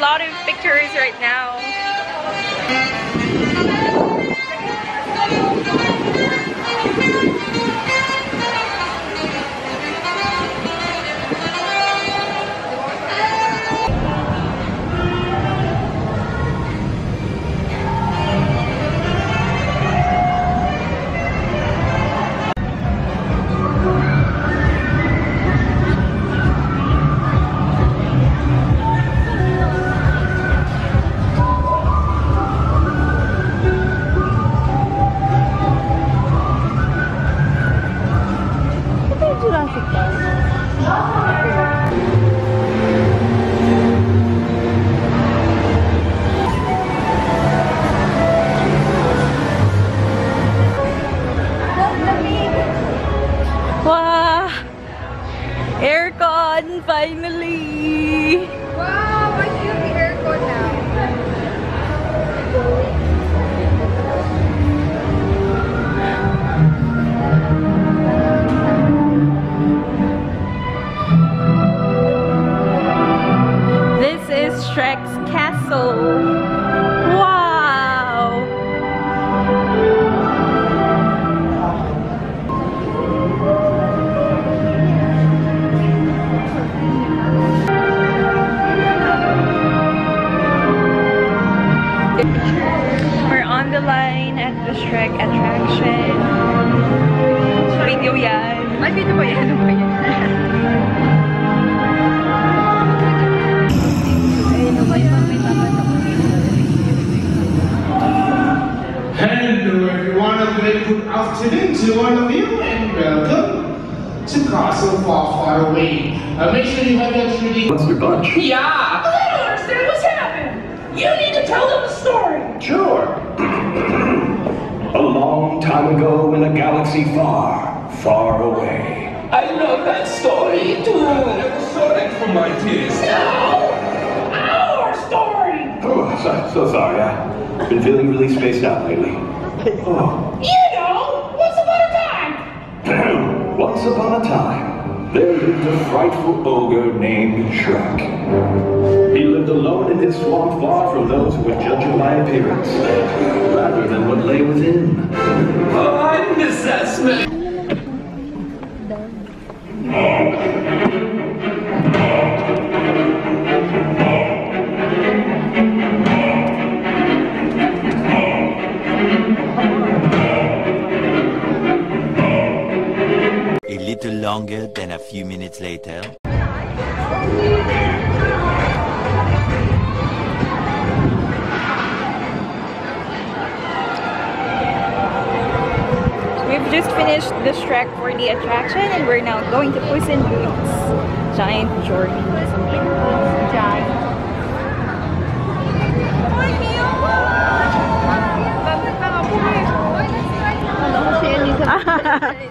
a lot of pictures right now. Afternoon to all of you and welcome to Castle Far Far Away. Uh, make sure you have your truly... What's your bunch? Yeah! I don't understand what's happened. You need to tell them a story. Sure. a long time ago in a galaxy far, far away. I love that story too. I never saw that from my tears. No, our story. Oh, so, so sorry. I've been feeling really spaced out lately. Oh. You Once upon a time, there lived a frightful ogre named Shrek. He lived alone in his swamp far from those who would judge him by appearance, rather than what lay within. Oh, I miss that smell. Little longer than a few minutes later. We've just finished the Shrek 4D attraction and we're now going to Puss in Boots. Giant journey. Giant.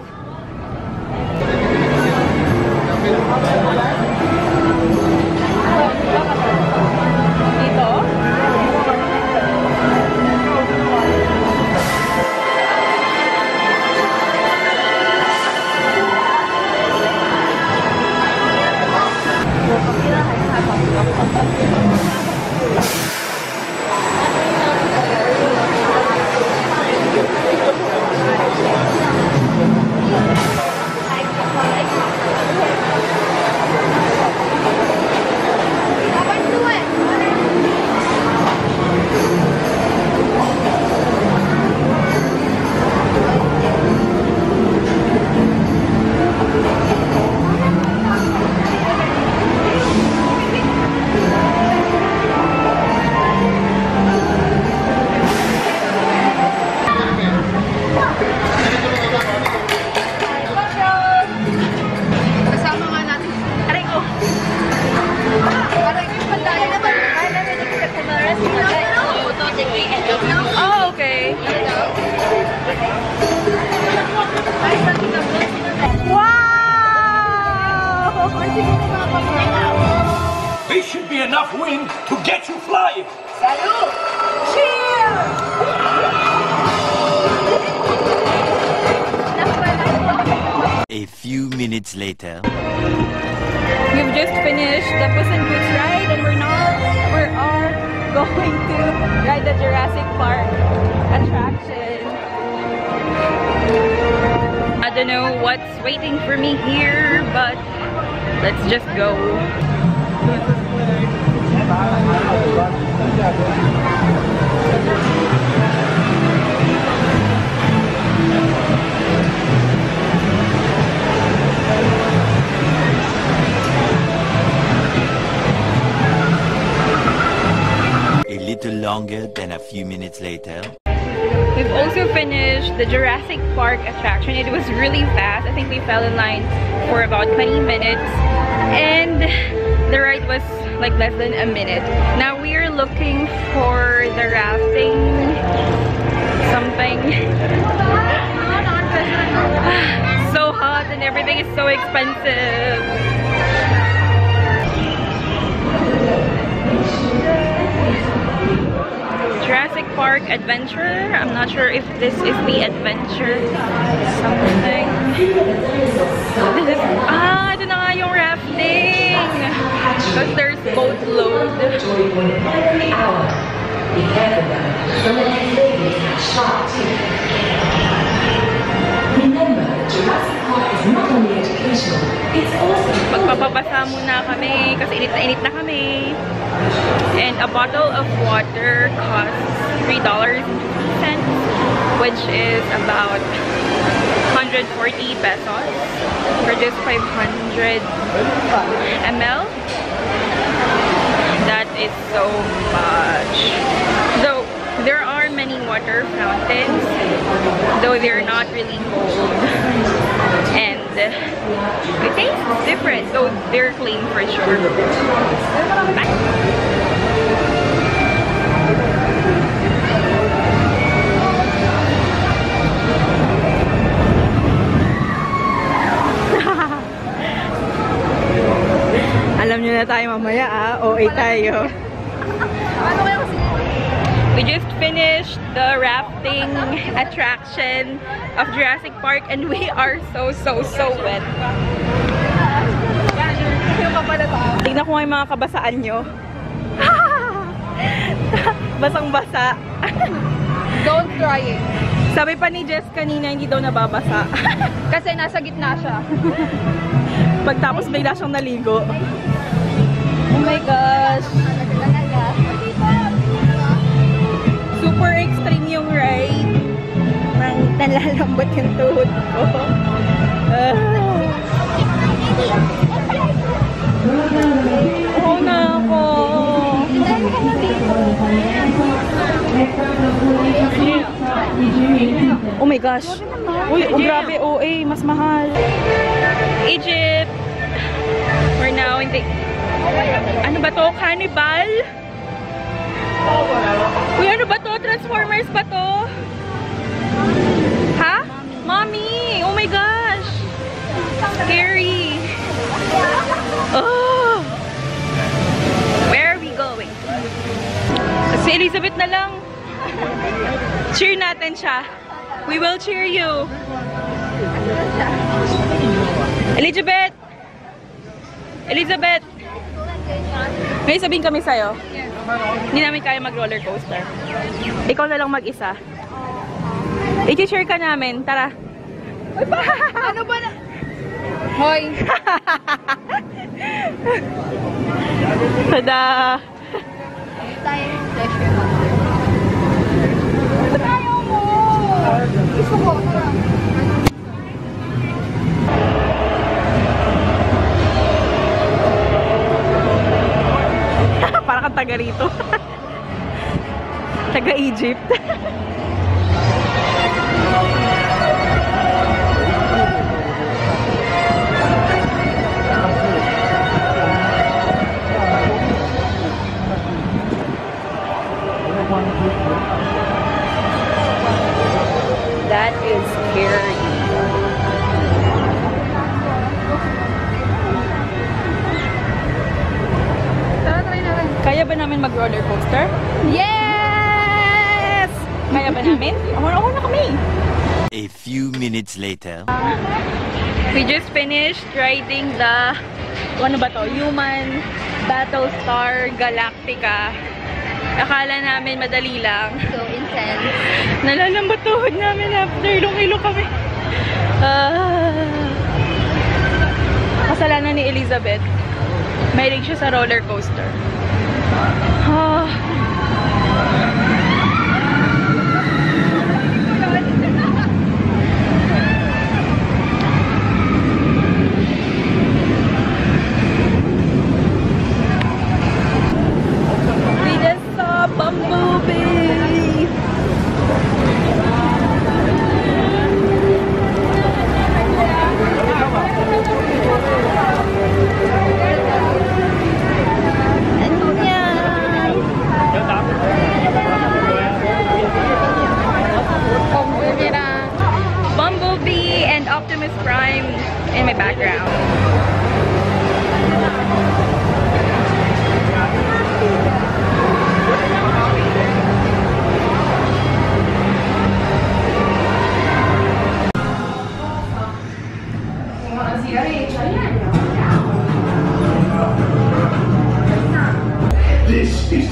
Dito? Thank you. Boots ride and we're now we are going to ride the Jurassic Park attraction. I don't know what's waiting for me here, but let's just go. Little longer than a few minutes later. We've also finished the Jurassic Park attraction. It was really fast. I think we fell in line for about 20 minutes. And the ride was like less than a minute. Now we are looking for the rafting something. so hot and everything is so expensive. Jurassic Park Adventure. I'm not sure if this is the adventure something. Ah, ito na yung rafting. Because there's boat load. Remember, Jurassic not only educational, Magpapabasa muna kami kasi init na init na kami. And a bottle of water costs $3.50 which is about 140 pesos for just 500 ml. That is so much. Though there are many water fountains, though they're not really cold. And it tastes different, so they're clean for sure. Alam nyo na tayo mamaya ah, OA tayo. Ano kaya kasi? We just finished the rafting attraction of Jurassic Park and we are so, so, so wet. Tignan ko nga yung mga kabasaan nyo. Basang-basa. Don't try it. Sabi pa ni Jess kanina, hindi daw nababasa. Kasi nasa gitna siya. Pagtapos bigla siyang naligo. Oh my gosh. Super extreme yung ride. Nang nalalambot yung tuhod ko. Ah. Oo na ako. Oh my gosh. Uy, oh, grabe, OA, mas mahal. Egypt. We're now in the... Ano ba to? Cannibal? Uy, ano ba? Transformers ba to? Ha? Mommy! Oh my gosh! Scary! Oh! Where are we going? Si Elizabeth na lang. Cheer natin siya. We will cheer you. Elizabeth! Elizabeth! May sabihin kami sa'yo. Hindi namin kaya mag-roller coaster. Ikaw na lang mag-isa. I-share ka namin. Tara. ano ba na? Hoy! Tada! Tayo. Mo! Gusto ko. Taga rito. taga Egypt. Mag-roller coaster? Yes! Kaya ba namin? Oo na kami. A few minutes later. We just finished riding the ano ba to? Human Battlestar Galactica. Akala namin madali lang. So intense. Nalalambot tuhod namin after ilong-ilo kami. Ah. Kasalanan ni Elizabeth. Mahilig siya sa roller coaster. Ah. Optimus Prime in my background. This is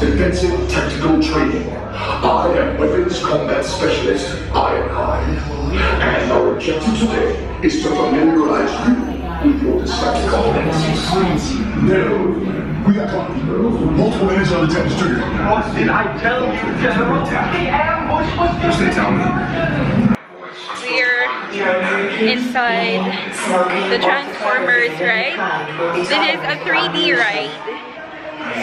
Defensive Tactical Training. I am Weapons Combat Specialist, objective today is to familiarize you with your Decepticons. No, we are talking multiple enemies on the test trigger. What did I tell you, General? The ambush was just... They tell me. We're inside the Transformers ride. This is a 3D ride.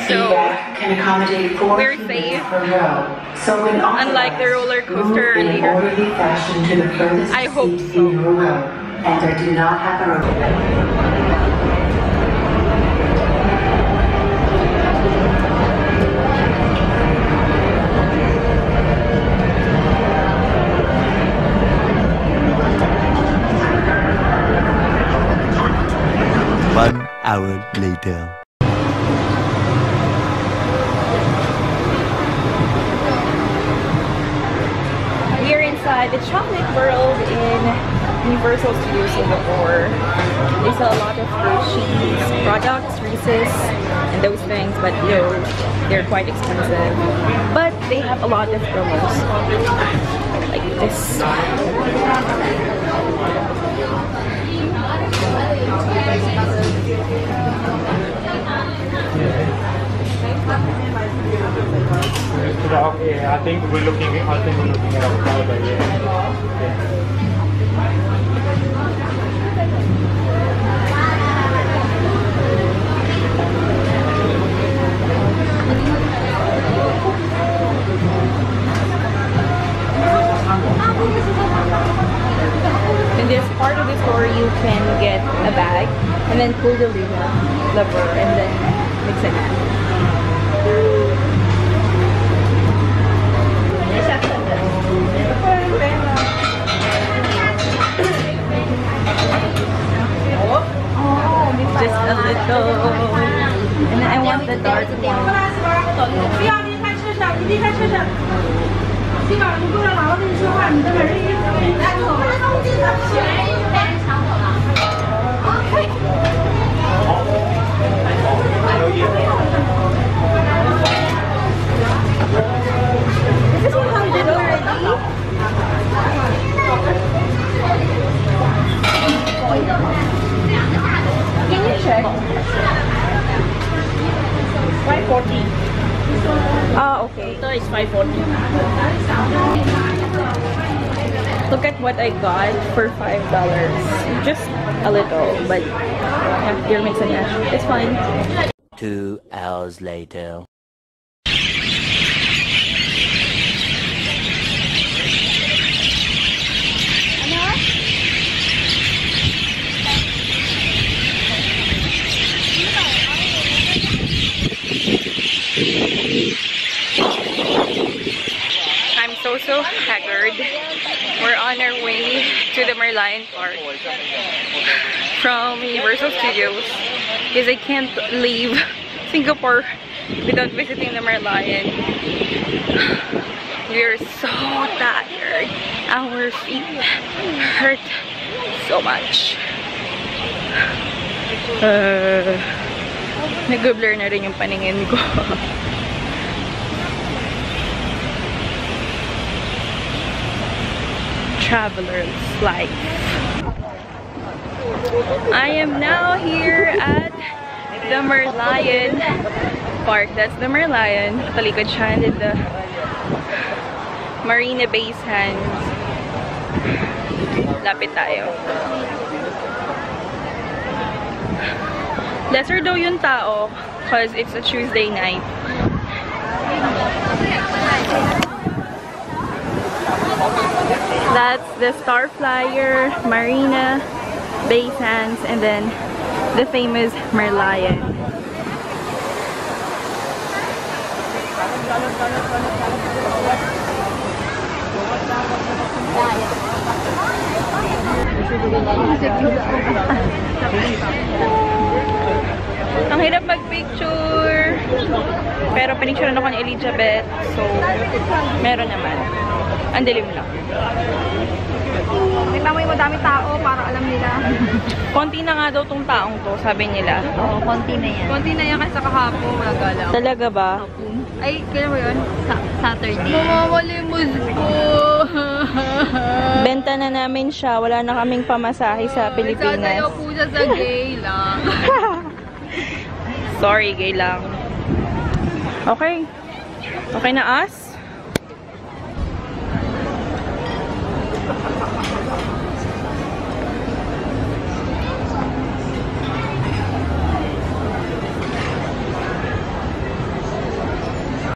So, can accommodate four we're people safe. per row. So when Unlike the roller coaster in an earlier. orderly fashion to the furthest I hope seat so. in your row. And I do not have a One hour later. We are inside the chocolate world in Universal Studios Singapore. They sell a lot of Hershey's products, Reese's, and those things, but they're, they're quite expensive. But they have a lot of promos. Like this. Okay, I think we're looking. I think we're looking at October. Yeah. In this part of the store, you can get a bag and then pull the lever, lever and then mix it. Just a little. And I want the dark one. Okay. So it's 540. Look at what I got for $5. Just a little, but yeah, your mix and mash. It's fine. Two hours later. I'm so so haggard. We're on our way to the Merlion Park from Universal Studios because I can't leave Singapore without visiting the Merlion. We're so tired. Our feet hurt so much. Uh, Nag-blur na rin yung paningin ko. Traveler's Life. I am now here at the Merlion Park. That's the Merlion. Talikod siya. And the Marina Bay Sands. Lapit tayo. Lesser daw yung tao because it's a Tuesday night. That's the Star Flyer, Marina, Bay Sands, and then the famous Merlion. Ang hirap mag-picture. Pero pinicturean ako ni Elizabeth. So, meron naman. Ang dilim lang. May tamoy mo dami tao para alam nila. Konti na nga daw tong taong to, sabi nila. Oo, konti na yan. Konti na yan kasi kahapon mga galaw. Talaga ba? Ay, kailan mo yun? Sa Saturday. Mamamalimos ko. Benta na namin siya. Wala na kaming pamasahe sa Pilipinas. Sasayaw po siya sa gay lang. Sorry, gay lang. Okay. Okay na us?